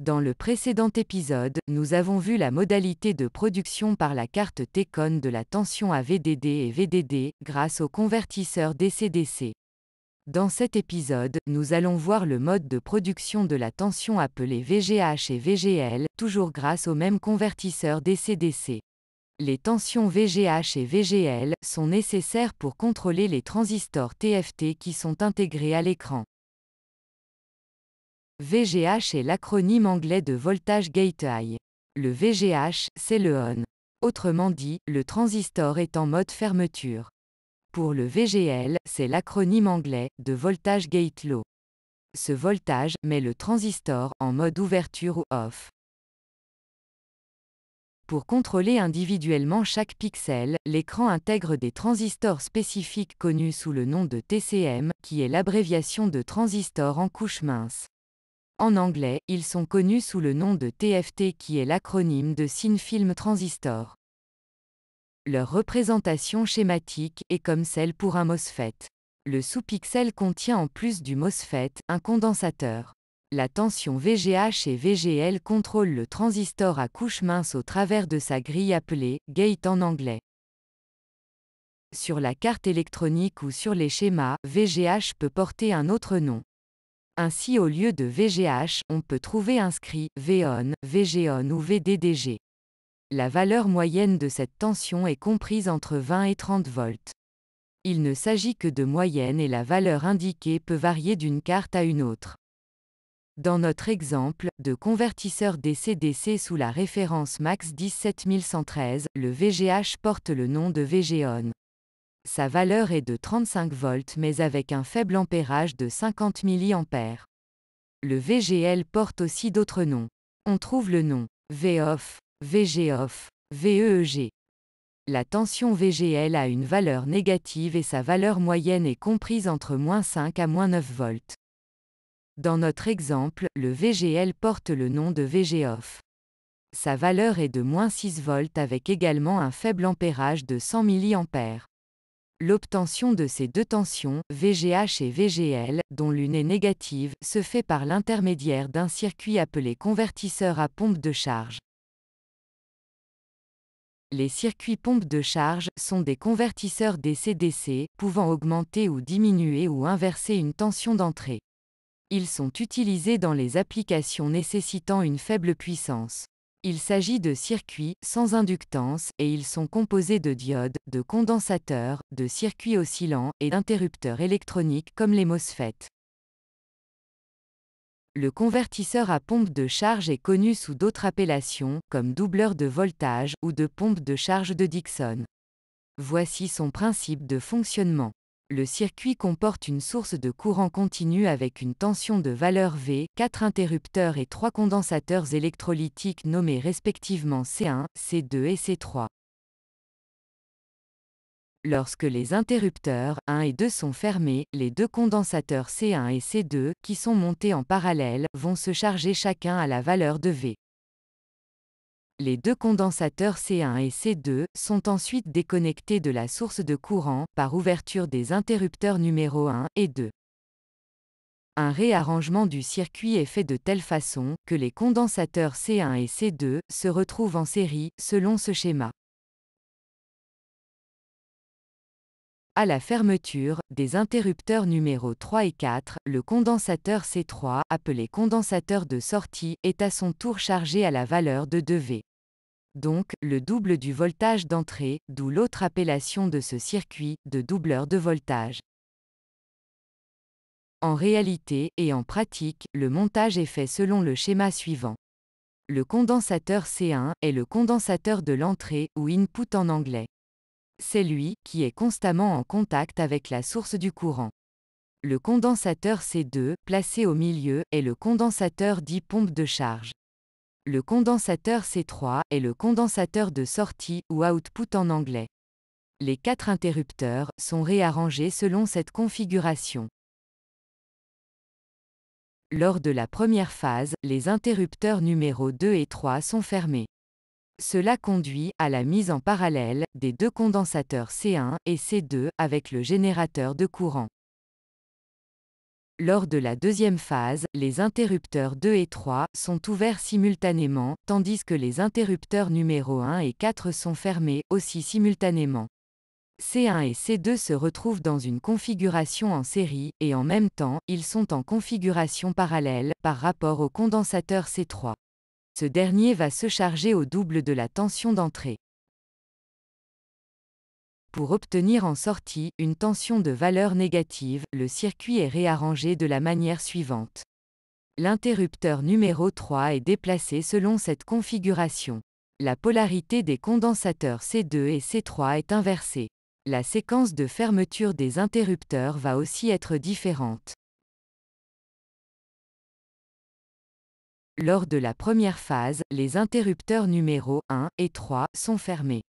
Dans le précédent épisode, nous avons vu la modalité de production par la carte Tcon de la tension à VDD et VDD, grâce au convertisseur DC-DC. Dans cet épisode, nous allons voir le mode de production de la tension appelé VGH et VGL, toujours grâce au même convertisseur DC-DC. Les tensions VGH et VGL sont nécessaires pour contrôler les transistors TFT qui sont intégrés à l'écran. VGH est l'acronyme anglais de Voltage Gate High. Le VGH, c'est le ON. Autrement dit, le transistor est en mode fermeture. Pour le VGL, c'est l'acronyme anglais de Voltage Gate Low. Ce voltage met le transistor en mode ouverture ou off. Pour contrôler individuellement chaque pixel, l'écran intègre des transistors spécifiques connus sous le nom de TCM, qui est l'abréviation de transistor en couche mince. En anglais, ils sont connus sous le nom de TFT qui est l'acronyme de Thin Film Transistor. Leur représentation schématique est comme celle pour un MOSFET. Le sous-pixel contient en plus du MOSFET, un condensateur. La tension VGH et VGL contrôlent le transistor à couche mince au travers de sa grille appelée gate en anglais. Sur la carte électronique ou sur les schémas, VGH peut porter un autre nom. Ainsi au lieu de VGH, on peut trouver inscrit VON, VGON ou VDDG. La valeur moyenne de cette tension est comprise entre 20 et 30 volts. Il ne s'agit que de moyenne et la valeur indiquée peut varier d'une carte à une autre. Dans notre exemple, de convertisseur DC-DC sous la référence MAX 17113, le VGH porte le nom de VGON. Sa valeur est de 35 volts mais avec un faible ampérage de 50 mA. Le VGL porte aussi d'autres noms. On trouve le nom VOFF, VGOFF, VEEG. La tension VGL a une valeur négative et sa valeur moyenne est comprise entre 5 à 9 volts. Dans notre exemple, le VGL porte le nom de VGOFF. Sa valeur est de 6 volts avec également un faible ampérage de 100 mA. L'obtention de ces deux tensions, VGH et VGL, dont l'une est négative, se fait par l'intermédiaire d'un circuit appelé convertisseur à pompe de charge. Les circuits pompe de charge sont des convertisseurs DC-DC, pouvant augmenter ou diminuer ou inverser une tension d'entrée. Ils sont utilisés dans les applications nécessitant une faible puissance. Il s'agit de circuits sans inductance et ils sont composés de diodes, de condensateurs, de circuits oscillants et d'interrupteurs électroniques comme les MOSFET. Le convertisseur à pompe de charge est connu sous d'autres appellations, comme doubleur de voltage ou de pompe de charge de Dixon. Voici son principe de fonctionnement. Le circuit comporte une source de courant continu avec une tension de valeur V, 4 interrupteurs et 3 condensateurs électrolytiques nommés respectivement C1, C2 et C3. Lorsque les interrupteurs 1 et 2 sont fermés, les deux condensateurs C1 et C2, qui sont montés en parallèle, vont se charger chacun à la valeur de V. Les deux condensateurs C1 et C2 sont ensuite déconnectés de la source de courant par ouverture des interrupteurs numéro 1 et 2. Un réarrangement du circuit est fait de telle façon que les condensateurs C1 et C2 se retrouvent en série selon ce schéma. À la fermeture des interrupteurs numéro 3 et 4, le condensateur C3, appelé condensateur de sortie, est à son tour chargé à la valeur de 2V. Donc, le double du voltage d'entrée, d'où l'autre appellation de ce circuit, de doubleur de voltage. En réalité, et en pratique, le montage est fait selon le schéma suivant. Le condensateur C1 est le condensateur de l'entrée, ou input en anglais. C'est lui qui est constamment en contact avec la source du courant. Le condensateur C2, placé au milieu, est le condensateur dit pompe de charge. Le condensateur C3 est le condensateur de sortie ou output en anglais. Les quatre interrupteurs sont réarrangés selon cette configuration. Lors de la première phase, les interrupteurs numéro 2 et 3 sont fermés. Cela conduit à la mise en parallèle des deux condensateurs C1 et C2 avec le générateur de courant. Lors de la deuxième phase, les interrupteurs 2 et 3 sont ouverts simultanément, tandis que les interrupteurs numéro 1 et 4 sont fermés, aussi simultanément. C1 et C2 se retrouvent dans une configuration en série, et en même temps, ils sont en configuration parallèle, par rapport au condensateur C3. Ce dernier va se charger au double de la tension d'entrée. Pour obtenir en sortie une tension de valeur négative, le circuit est réarrangé de la manière suivante. L'interrupteur numéro 3 est déplacé selon cette configuration. La polarité des condensateurs C2 et C3 est inversée. La séquence de fermeture des interrupteurs va aussi être différente. Lors de la première phase, les interrupteurs numéro 1 et 3 sont fermés.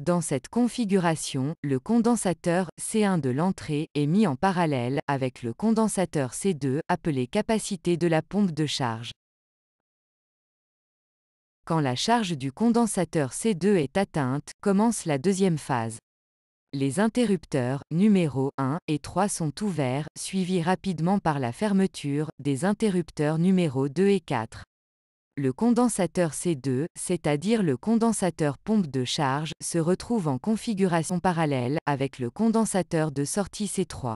Dans cette configuration, le condensateur C1 de l'entrée est mis en parallèle avec le condensateur C2 appelé capacité de la pompe de charge. Quand la charge du condensateur C2 est atteinte, commence la deuxième phase. Les interrupteurs, numéro 1 et 3 sont ouverts, suivis rapidement par la fermeture des interrupteurs numéro 2 et 4 le condensateur C2, c'est-à-dire le condensateur pompe de charge, se retrouve en configuration parallèle, avec le condensateur de sortie C3.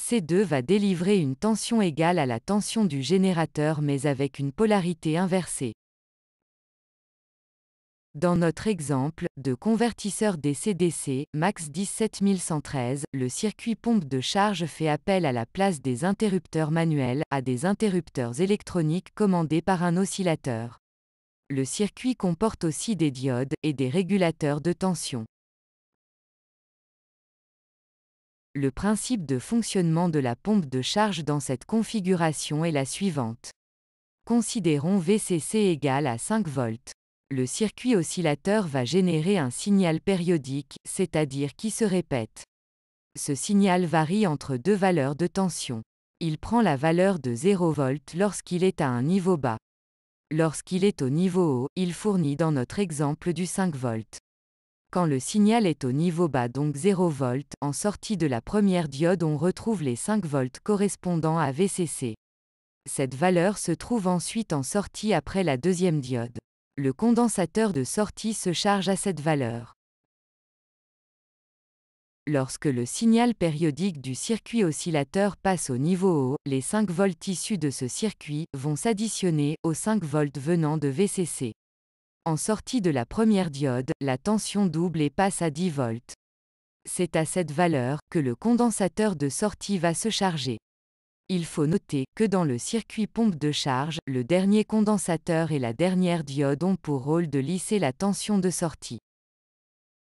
C2 va délivrer une tension égale à la tension du générateur mais avec une polarité inversée. Dans notre exemple, de convertisseur DC-DC, Max 17113, le circuit pompe de charge fait appel à la place des interrupteurs manuels, à des interrupteurs électroniques commandés par un oscillateur. Le circuit comporte aussi des diodes, et des régulateurs de tension. Le principe de fonctionnement de la pompe de charge dans cette configuration est la suivante. Considérons VCC égale à 5 volts le circuit oscillateur va générer un signal périodique, c'est-à-dire qui se répète. Ce signal varie entre deux valeurs de tension. Il prend la valeur de 0 V lorsqu'il est à un niveau bas. Lorsqu'il est au niveau haut, il fournit dans notre exemple du 5 V. Quand le signal est au niveau bas donc 0 V, en sortie de la première diode on retrouve les 5 V correspondant à VCC. Cette valeur se trouve ensuite en sortie après la deuxième diode le condensateur de sortie se charge à cette valeur. Lorsque le signal périodique du circuit oscillateur passe au niveau haut, les 5 volts issus de ce circuit vont s'additionner aux 5 volts venant de VCC. En sortie de la première diode, la tension double et passe à 10 volts. C'est à cette valeur que le condensateur de sortie va se charger. Il faut noter que dans le circuit pompe de charge, le dernier condensateur et la dernière diode ont pour rôle de lisser la tension de sortie.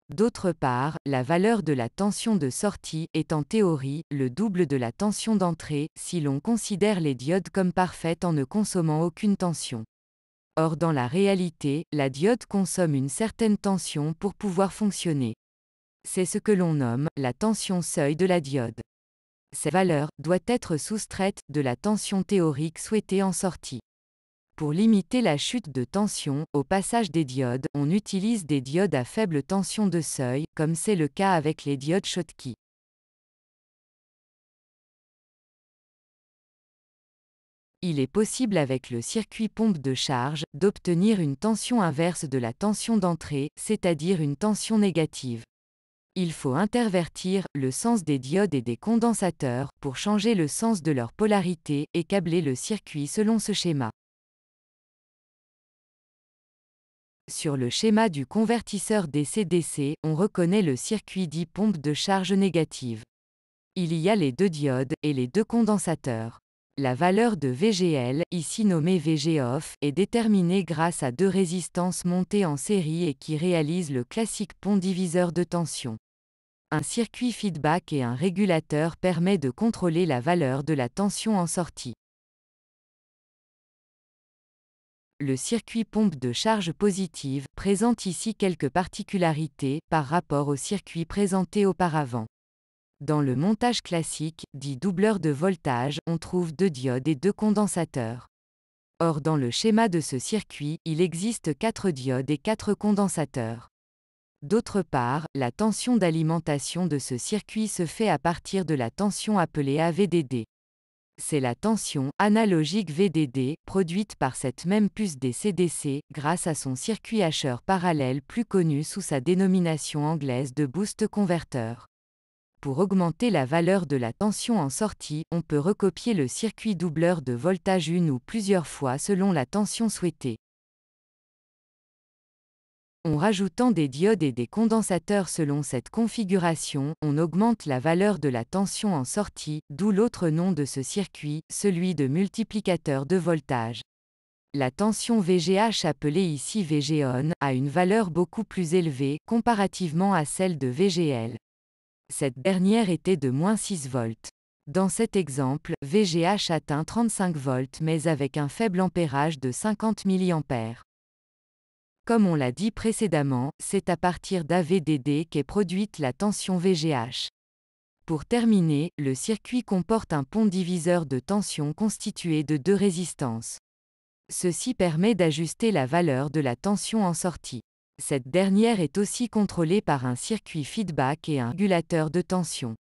D'autre part, la valeur de la tension de sortie est en théorie le double de la tension d'entrée, si l'on considère les diodes comme parfaites en ne consommant aucune tension. Or dans la réalité, la diode consomme une certaine tension pour pouvoir fonctionner. C'est ce que l'on nomme la tension seuil de la diode cette valeur doit être soustraite de la tension théorique souhaitée en sortie. Pour limiter la chute de tension, au passage des diodes, on utilise des diodes à faible tension de seuil, comme c'est le cas avec les diodes Schottky. Il est possible avec le circuit pompe de charge, d'obtenir une tension inverse de la tension d'entrée, c'est-à-dire une tension négative il faut intervertir le sens des diodes et des condensateurs pour changer le sens de leur polarité et câbler le circuit selon ce schéma. Sur le schéma du convertisseur DC-DC, on reconnaît le circuit dit pompe de charge négative. Il y a les deux diodes et les deux condensateurs. La valeur de VGL, ici nommée VG-OFF, est déterminée grâce à deux résistances montées en série et qui réalisent le classique pont diviseur de tension. Un circuit feedback et un régulateur permet de contrôler la valeur de la tension en sortie. Le circuit pompe de charge positive présente ici quelques particularités par rapport au circuit présenté auparavant. Dans le montage classique, dit doubleur de voltage, on trouve deux diodes et deux condensateurs. Or dans le schéma de ce circuit, il existe quatre diodes et quatre condensateurs. D'autre part, la tension d'alimentation de ce circuit se fait à partir de la tension appelée AVDD. C'est la tension, analogique VDD, produite par cette même puce des CDC, grâce à son circuit hacheur parallèle plus connu sous sa dénomination anglaise de boost converter. Pour augmenter la valeur de la tension en sortie, on peut recopier le circuit doubleur de voltage une ou plusieurs fois selon la tension souhaitée. En rajoutant des diodes et des condensateurs selon cette configuration, on augmente la valeur de la tension en sortie, d'où l'autre nom de ce circuit, celui de multiplicateur de voltage. La tension VGH appelée ici VGON a une valeur beaucoup plus élevée, comparativement à celle de VGL. Cette dernière était de moins 6 volts. Dans cet exemple, VGH atteint 35 volts mais avec un faible ampérage de 50 mA. Comme on l'a dit précédemment, c'est à partir d'AVDD qu'est produite la tension VGH. Pour terminer, le circuit comporte un pont diviseur de tension constitué de deux résistances. Ceci permet d'ajuster la valeur de la tension en sortie. Cette dernière est aussi contrôlée par un circuit feedback et un régulateur de tension.